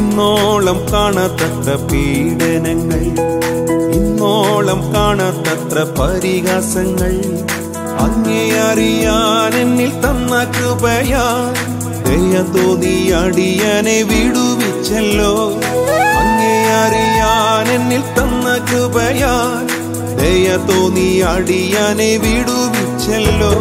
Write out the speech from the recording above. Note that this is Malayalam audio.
ഇന്നോളം കാണത്തത്ര പീഡനങ്ങൾ ഇന്നോളം കാണത്തത്ര പരിഹാസങ്ങൾ. അങ്ങേ അറിയാൻ എന്നിൽ തന്ന കൃപയാ ദയ തോന്നി അടിയനെ വിടുവിച്ചല്ലോ. അങ്ങേ അറിയാൻ എന്നിൽ തന്ന കൃപയാ ദയ തോന്നി അടിയനെ വിടുവിച്ചല്ലോ.